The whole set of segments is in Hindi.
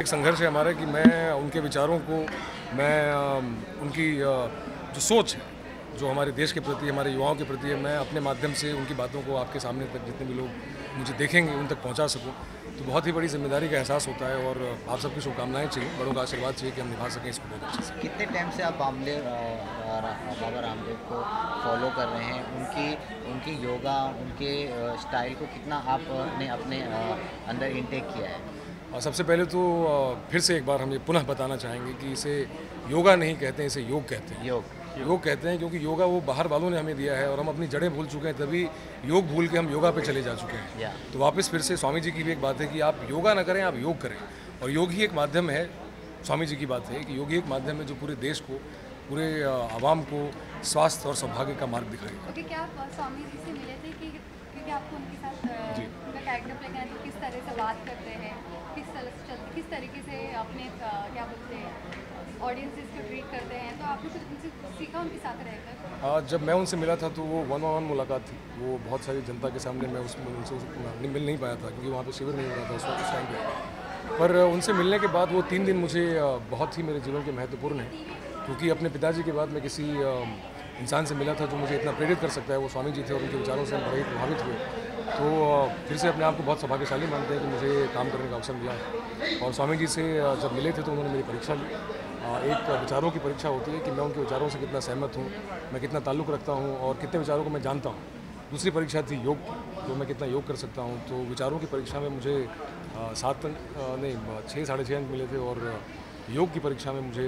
एक संघर्ष है हमारा कि मैं उनके विचारों को मैं उनकी जो सोच है जो हमारे देश के प्रति हमारे युवाओं के प्रति है मैं अपने माध्यम से उनकी बातों को आपके सामने तक जितने भी लोग मुझे देखेंगे उन तक पहुँचा सकूँ। तो बहुत ही बड़ी ज़िम्मेदारी का एहसास होता है और आप सबकी शुभकामनाएँ चाहिए। बड़ों का आशीर्वाद चाहिए कि हम निभा सकें इसको बहुत अच्छे से। कितने टाइम से आप बामले बाबा रामदेव को फॉलो कर रहे हैं? उनकी उनकी योगा उनके स्टाइल को कितना आपने अपने अंदर इंटेक किया है? और सबसे पहले तो फिर से एक बार हम ये पुनः बताना चाहेंगे कि इसे योगा नहीं कहते हैं इसे योग कहते हैं। योग। योग कहते हैं क्योंकि योगा वो बाहर वालों ने हमें दिया है और हम अपनी जड़ें भूल चुके हैं तभी योग भूल के हम योगा पे चले जा चुके हैं। तो वापस फिर से स्वामी जी की भी एक बात है कि आप योगा ना करें आप योग करें। और योग ही एक माध्यम है स्वामी जी की बात है कि योग ही एक माध्यम है जो पूरे देश को पूरे आवाम को स्वास्थ्य और सौभाग्य का मार्ग दिखाएगा। क्या आप स्वामी जी से मिले थे कि क्योंकि आपको उनके साथ उनका कैरेक्टर किस तरह से बात करते हैं? किस तरह से चलते किस तरीके से अपने क्या बोलते हैं ऑडियंसेस को ट्रीट करते हैं तो आपने सीखा उनके साथ रहकर? हाँ जब मैं उनसे मिला था तो वो वन ऑन वन मुलाकात थी। वो बहुत सारी जनता के सामने मैं उसमें उनसे मिल नहीं पाया था, क्योंकि वहाँ पे शिविर नहीं हो रहा था, उस वक्त उस टाइम पर पर उनसे मिलने के बाद वो तीन दिन मुझे बहुत ही मेरे जीवन के महत्वपूर्ण हैं। क्योंकि अपने पिताजी के बाद मैं किसी इंसान से मिला था जो मुझे इतना प्रेरित कर सकता है, वो स्वामी जी थे और उनके विचारों से बड़े प्रभावित हुए। तो फिर से अपने आप को बहुत सौभाग्यशाली मानते हैं कि मुझे काम करने का अवसर मिला। और स्वामी जी से जब मिले थे तो उन्होंने मेरी परीक्षा ली। एक विचारों की परीक्षा होती है कि मैं उनके विचारों से कितना सहमत हूँ, मैं कितना ताल्लुक़ रखता हूँ और कितने विचारों को मैं जानता हूँ। दूसरी परीक्षा थी योग जो मैं कितना योग कर सकता हूँ। तो विचारों की परीक्षा में मुझे सात नहीं, छः, साढ़े छः अंक मिले थे और योग की परीक्षा में मुझे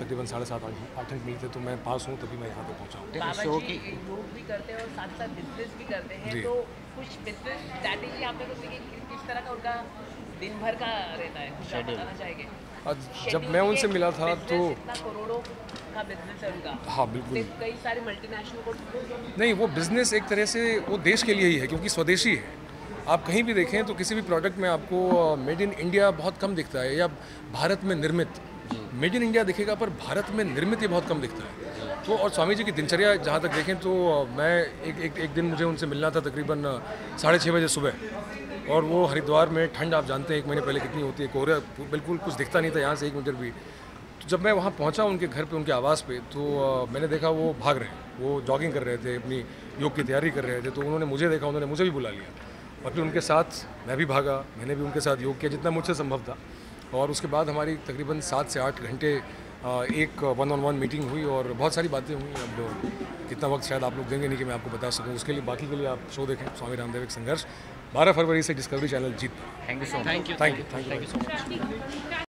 तकरीबन साढ़े सात आठ अंक मिले थे तो मैं पास हूँ तभी मैं यहाँ पे पहुँचा हूँ। योग भी करते हैं और साथ साथ बिज़नेस भी करते हैं तो कुछ बिज़नेस स्ट्रैटेजी आपने को किस तरह का उनका दिन भर का रहता है कुछ बताना चाहेंगे? जब मैं उनसे मिला था तो करोड़ों का बिज़नेस है उनका। हाँ बिल्कुल। कई सारे मल्टीनेशनल नहीं वो बिज़नेस एक तरह से वो देश के लिए ही है क्योंकि स्वदेशी है। आप कहीं भी देखें तो किसी भी प्रोडक्ट में आपको मेड इन इंडिया बहुत कम दिखता है या भारत में निर्मित। मेड इन इंडिया दिखेगा पर भारत में निर्मित ही बहुत कम दिखता है। तो और स्वामी जी की दिनचर्या जहाँ तक देखें तो मैं एक एक एक दिन मुझे उनसे मिलना था तकरीबन साढ़े छः बजे सुबह। और वो हरिद्वार में ठंड आप जानते हैं, एक महीने पहले कितनी होती है, कोहरे बिल्कुल कुछ दिखता नहीं था यहाँ से एक मीटर भी। तो जब मैं वहाँ पहुँचा उनके घर पे, उनके आवास पे तो मैंने देखा वो भाग रहे हैं। वो जॉगिंग कर रहे थे, अपनी योग की तैयारी कर रहे थे तो उन्होंने मुझे देखा, उन्होंने मुझे भी बुला लिया। और फिर उनके साथ मैं भी भागा मैंने भी उनके साथ योग किया जितना मुझसे संभव था। और उसके बाद हमारी तकरीबन सात से आठ घंटे एक वन ऑन वन मीटिंग हुई और बहुत सारी बातें हुई। अब कितना वक्त शायद आप लोग देंगे नहीं कि मैं आपको बता सकूँ। उसके लिए बाकी के लिए आप शो देखें। स्वामी रामदेव एक संघर्ष। बारह फरवरी से Discovery channel Jeet thank you so much thank you thank you thank you so much